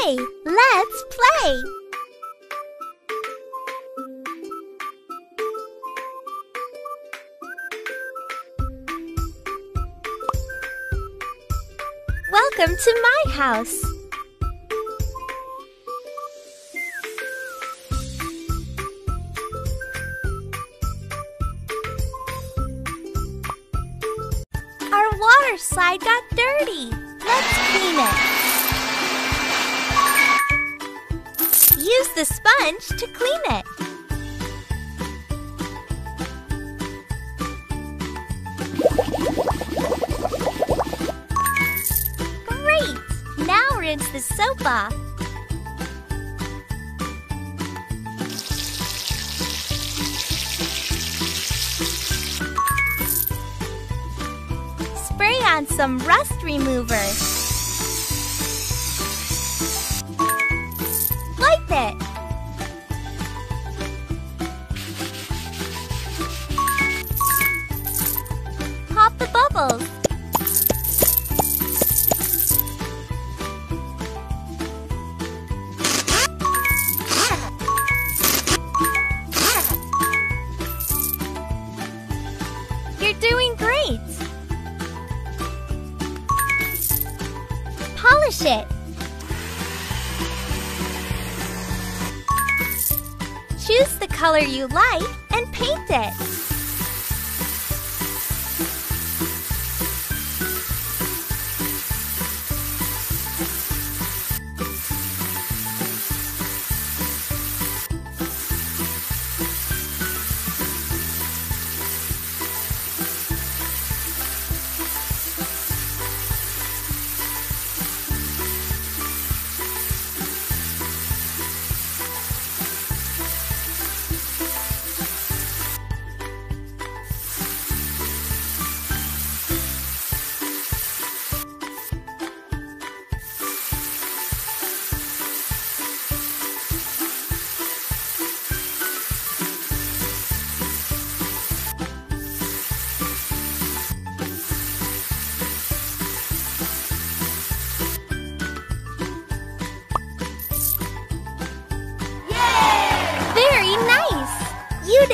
Let's play! Welcome to my house. Our water slide got dirty. Let's clean it. Use the sponge to clean it. Great! Now rinse the soap off. Spray on some rust remover. It. Pop the bubbles. Choose the color you like and paint it.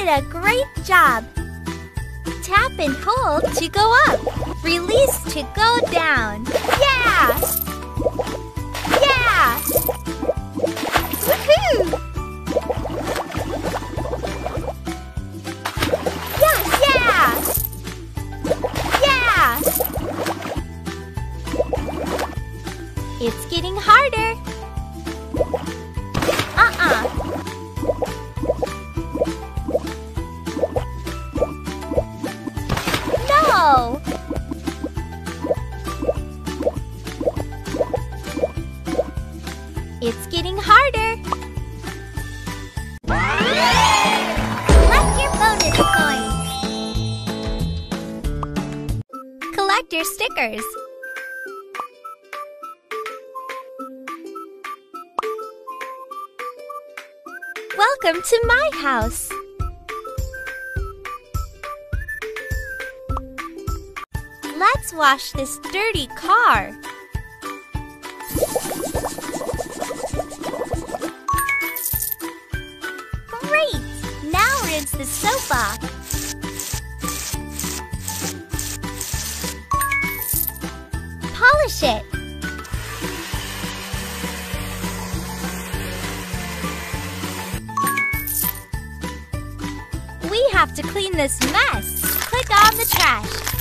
Did a great job. Tap and hold to go up. Release to go down. Yeah! Yeah! Woohoo! Collect your stickers. Welcome to my house. Let's wash this dirty car. Great! Now rinse the soap off. This mess. Click on the trash.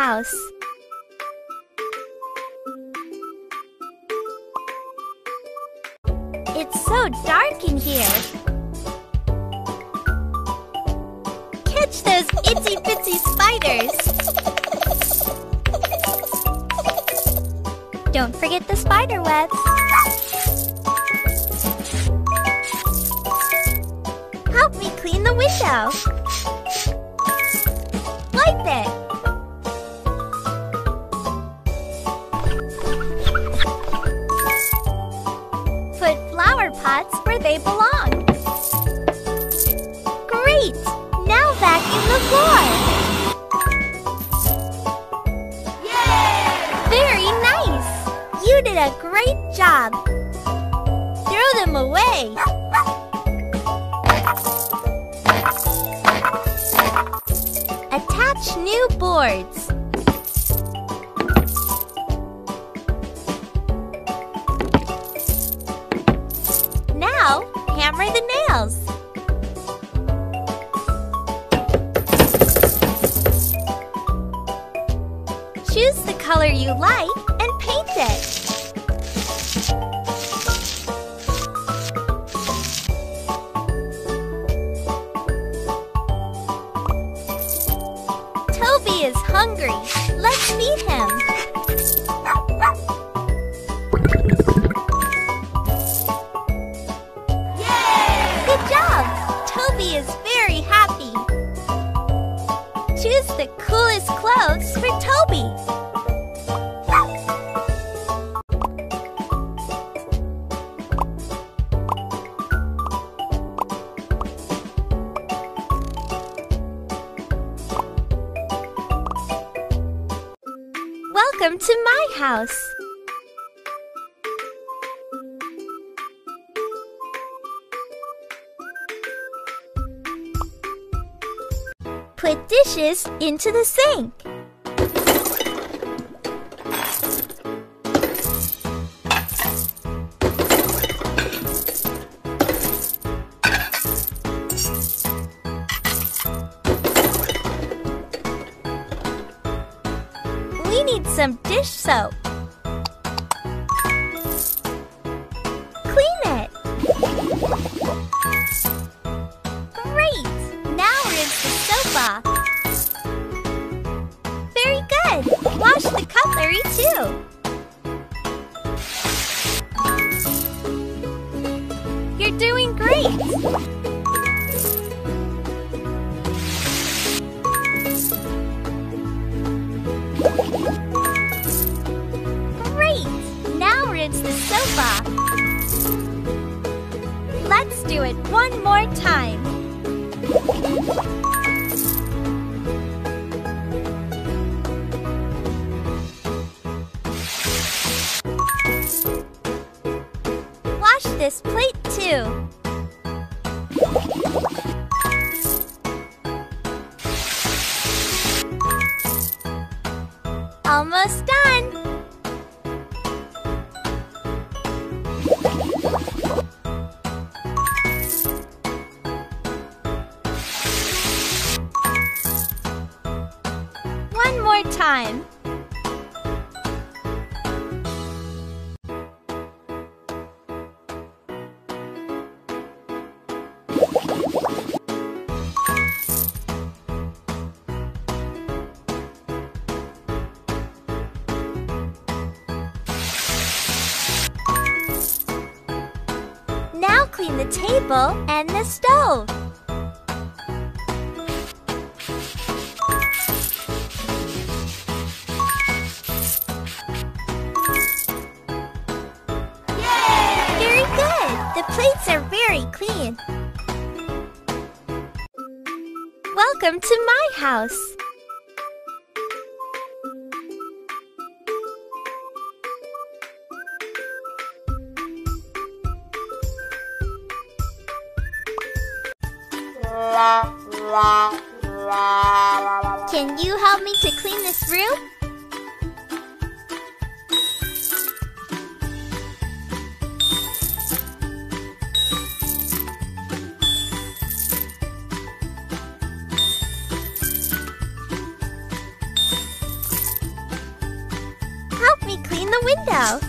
House. It's so dark in here. Catch those itsy bitsy spiders! Don't forget the spider webs. Help me clean the window. Wipe it. Job. Throw them away. Attach new boards. Now, hammer the nails. Choose the color you like and paint it. Hungry. Let's feed him. Yay! Good job! Toby is very happy. Choose the coolest clothes for Welcome to my house. Put dishes into the sink. Some dish soap. Clean it. Great! Now rinse the soap off. Very good. Wash the cutlery too. Let's do it one more time. Wash this plate too. Almost done. Clean the table and the stove. Very good. The plates are very clean. Welcome to my house. Can you help me to clean this room? Help me clean the window.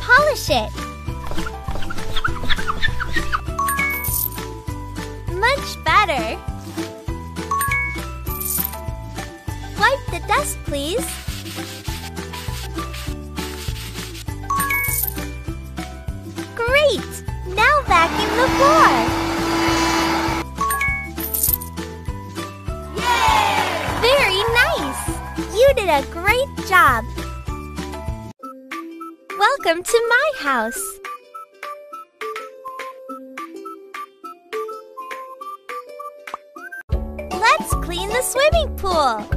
Polish it. Wipe the dust, please. Great! Now vacuum the floor. Yay! Very nice! You did a great job. Welcome to my house. Swimming pool.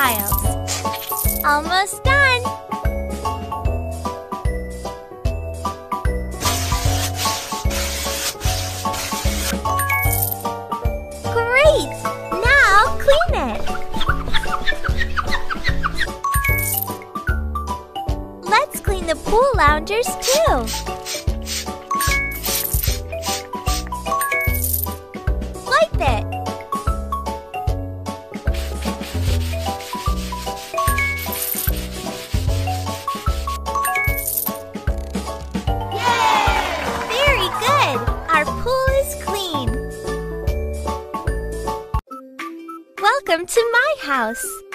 Tiles. Almost done. Great! Now clean it. Let's clean the pool loungers too. House.